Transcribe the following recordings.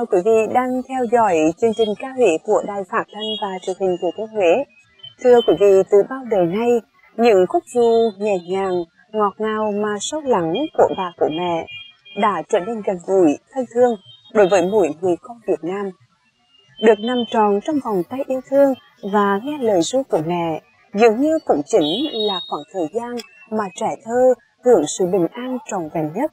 Chào quý vị đang theo dõi chương trình ca huế của Đài Phát thanh và truyền hình Thừa Thiên Huế. Thưa quý vị, từ bao đời nay, những khúc ru nhẹ nhàng, ngọt ngào mà sâu lắng của bà của mẹ đã trở nên gần gũi, thân thương đối với mỗi người con Việt Nam. Được nằm tròn trong vòng tay yêu thương và nghe lời ru của mẹ, dường như cũng chính là khoảng thời gian mà trẻ thơ hưởng sự bình an tròn vẹn nhất.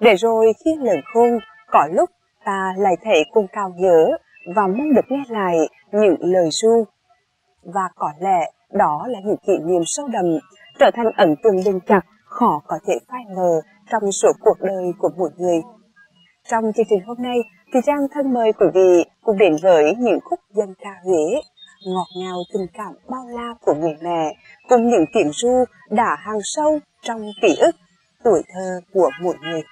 Để rồi khi lớn khôn, có lúc ta lại thể cùng cao nhớ và mong được nghe lại những lời ru. Và có lẽ đó là những kỷ niệm sâu đậm, trở thành ấn tượng bền chặt, khó có thể phai mờ trong suốt cuộc đời của mỗi người. Trong chương trình hôm nay, thì Trang thân mời quý vị cùng đến với những khúc dân ca Huế, ngọt ngào tình cảm bao la của người mẹ, cùng những tiếng ru đã hàng sâu trong ký ức tuổi thơ của mỗi người.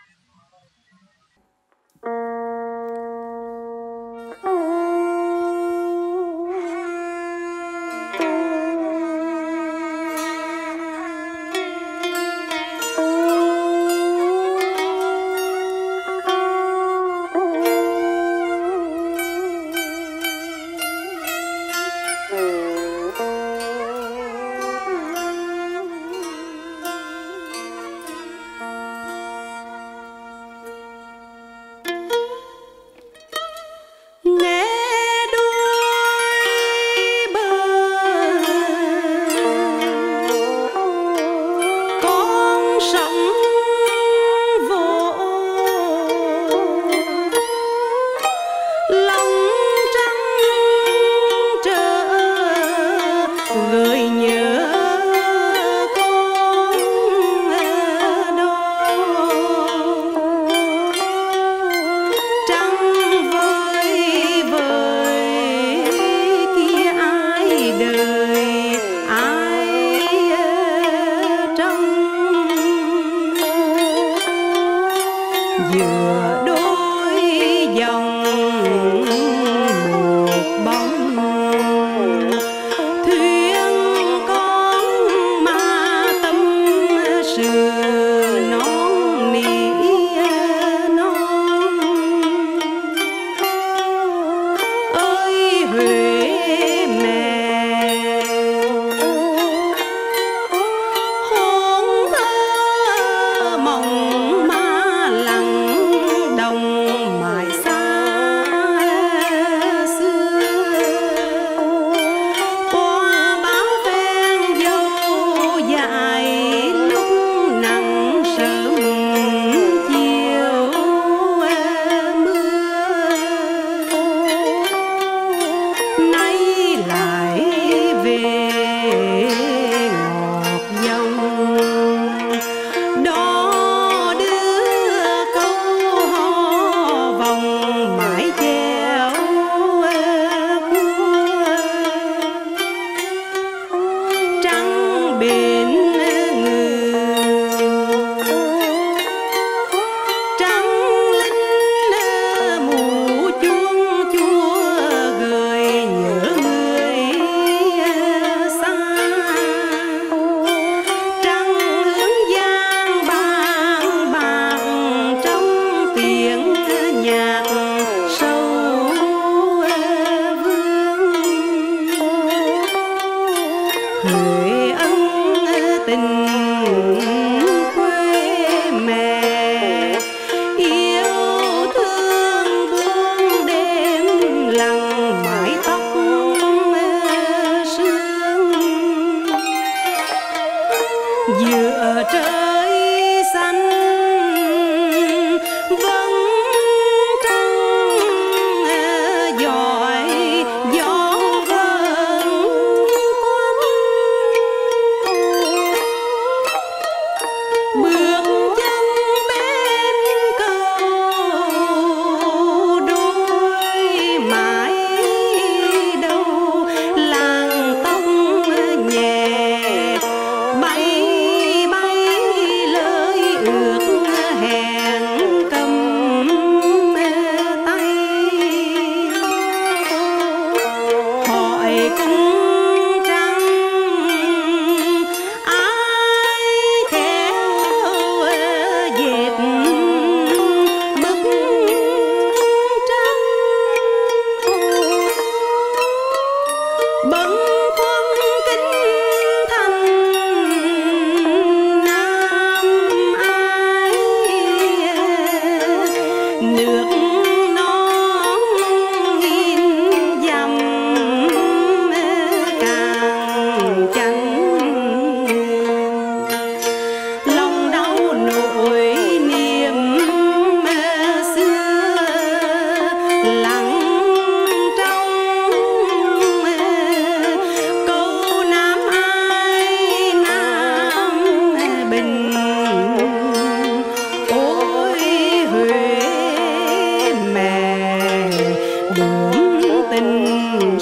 Ooh.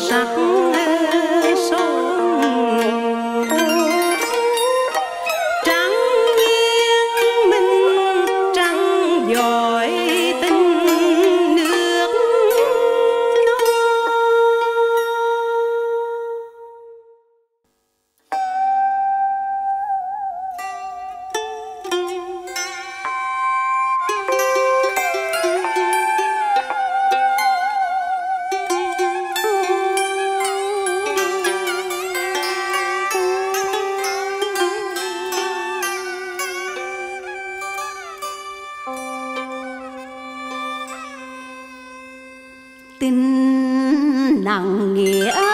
так tình nặng nghĩa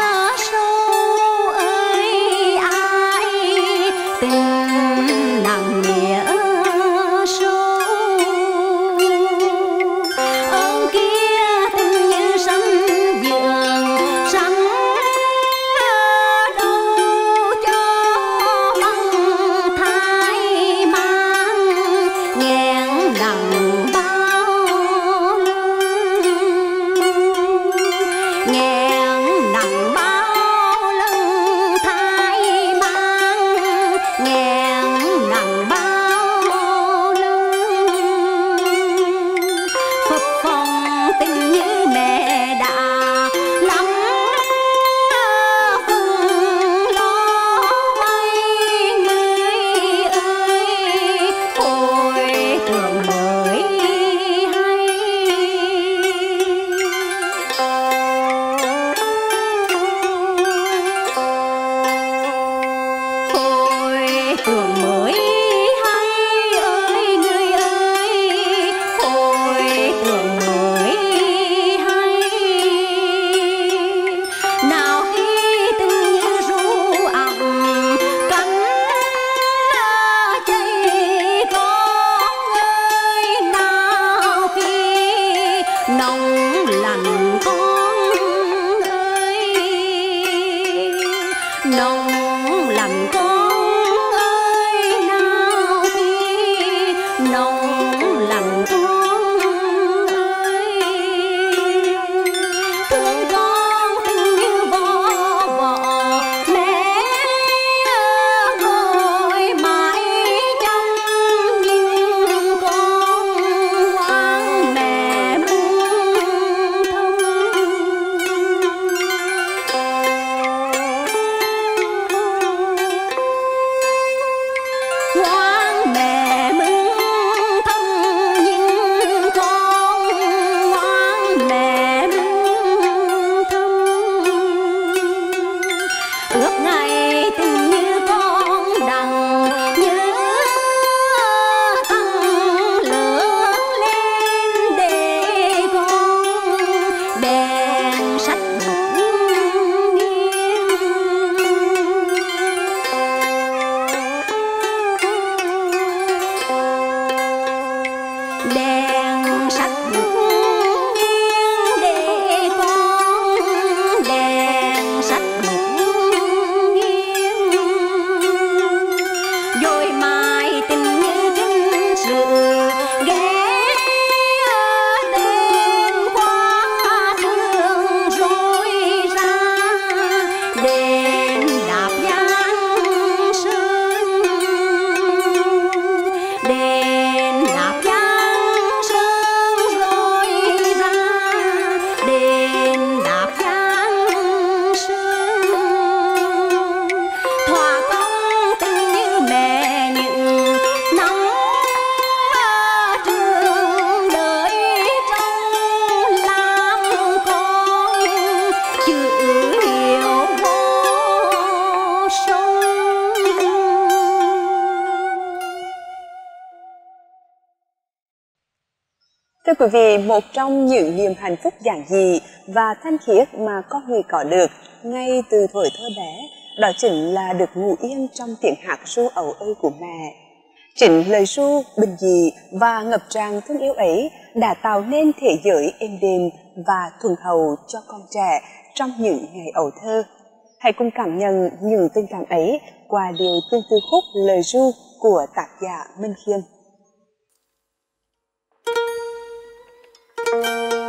quý vị, một trong những niềm hạnh phúc giản dị và thanh khiết mà con người có được ngay từ thời thơ bé, đó chính là được ngủ yên trong tiếng hát ru ẩu ơi của mẹ. Chính lời ru bình dị và ngập tràn thương yêu ấy đã tạo nên thế giới êm đềm và thuần hậu cho con trẻ trong những ngày ấu thơ. Hãy cùng cảm nhận những tình cảm ấy qua điều tương tư khúc lời ru của tác giả Minh Khiêm. Música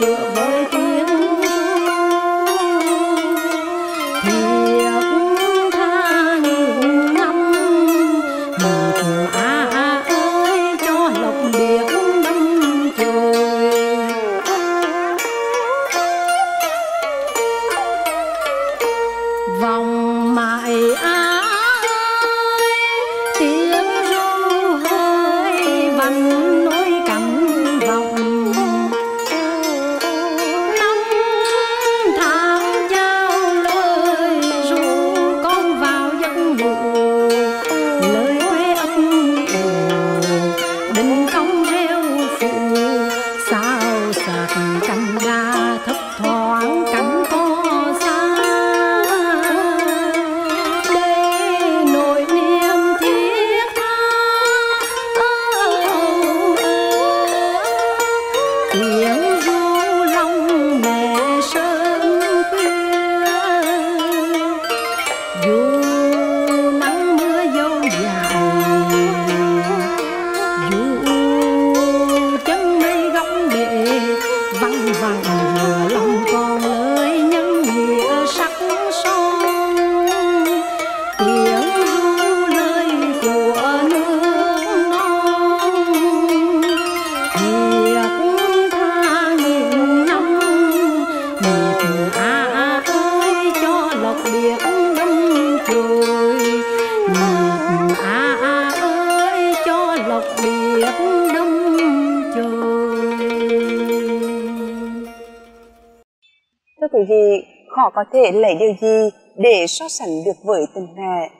dòng có thể lấy điều gì để so sánh được với tình mẹ.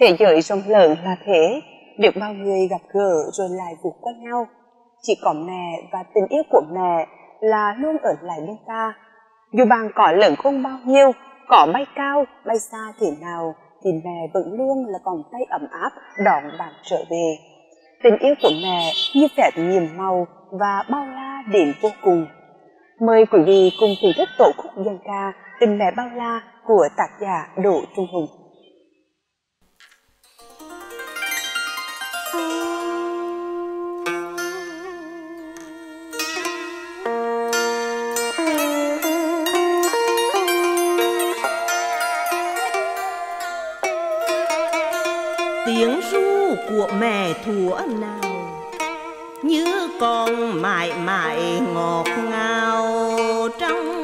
Thế giới rộng lớn là thế, biết bao người gặp gỡ rồi lại vụt qua nhau. Chỉ có mẹ và tình yêu của mẹ là luôn ở lại bên ta. Dù bạn có lớn khôn bao nhiêu, có bay cao, bay xa thế nào, thì mẹ vẫn luôn là vòng tay ấm áp đón bạn trở về. Tình yêu của mẹ như vẻ nhiệm màu và bao la đến vô cùng. Mời quý vị cùng thưởng thức tổ khúc dân ca Tình mẹ bao la của tác giả Đỗ Trung Hùng. tiếng ru của mẹ thủa nào, như con mãi mãi ngọt ngào trong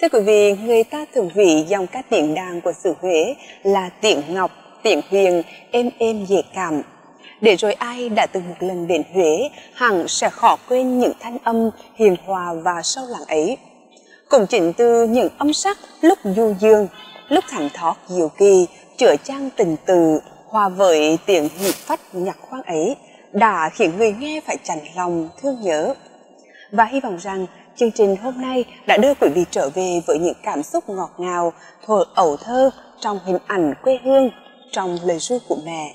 Thưa quý vị, người ta thường vị dòng ca tiếng đàn của xứ Huế là tiếng ngọc, tiếng huyền, êm êm dễ cảm. Để rồi ai đã từng một lần đến Huế, hẳn sẽ khó quên những thanh âm hiền hòa và sâu lắng ấy. Cũng chính từ những âm sắc lúc du dương, lúc thảnh thót diệu kỳ, chữa trang tình từ, hòa với tiếng nhịp phách nhạc khoang ấy, đã khiến người nghe phải chạnh lòng thương nhớ. Và hy vọng rằng chương trình hôm nay đã đưa quý vị trở về với những cảm xúc ngọt ngào, thuở ẩu thơ trong hình ảnh quê hương, trong lời ru của mẹ.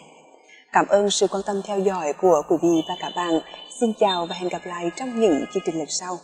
Cảm ơn sự quan tâm theo dõi của quý vị và các bạn. Xin chào và hẹn gặp lại trong những chương trình lần sau.